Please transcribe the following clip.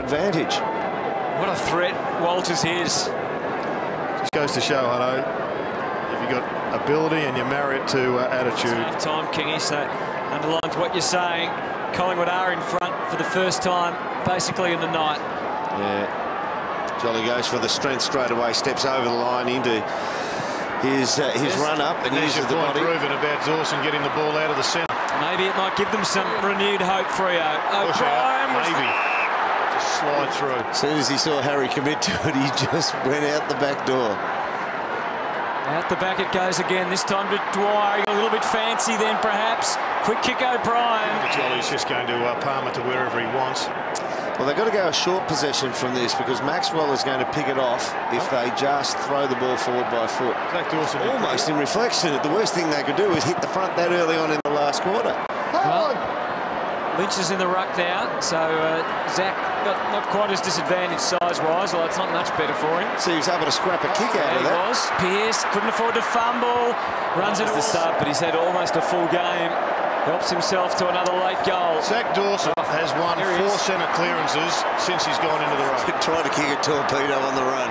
advantage. What a threat Walters is. Just goes to show, I know, if you've got ability and you marry it to uh, attitude. Same time, Kingy, so underlines what you're saying. Collingwood are in front for the first time, basically in the night. Yeah. Jolly goes for the strength straight away, steps over the line into his uh, his Yes. run up and There's uses the point body. proven about Dawson getting the ball out of the centre. Maybe it might give them some renewed hope, Freo. Push O'Brien was maybe. Just slide through. As soon as he saw Harry commit to it, he just went out the back door. Out the back it goes again, this time to Dwyer. A little bit fancy then, perhaps. Quick kick O'Brien. Jolly's just going to uh, palm it to wherever he wants. Well, they've got to go a short possession from this because Maxwell is going to pick it off if they just throw the ball forward by foot. Zac Dawson. Almost in reflection, the worst thing they could do is hit the front that early on in the last quarter. Well, Lynch is in the ruck now, so uh, Zac not, not quite as disadvantaged size-wise, although it's not much better for him. So he was able to scrap a kick out There of he that. was. Pearce couldn't afford to fumble. Runs into the start, but he's had almost a full game. Helps himself to another late goal. Zac Dawson has won four centre clearances since he's gone into the ruck. Tried to kick a torpedo on the run.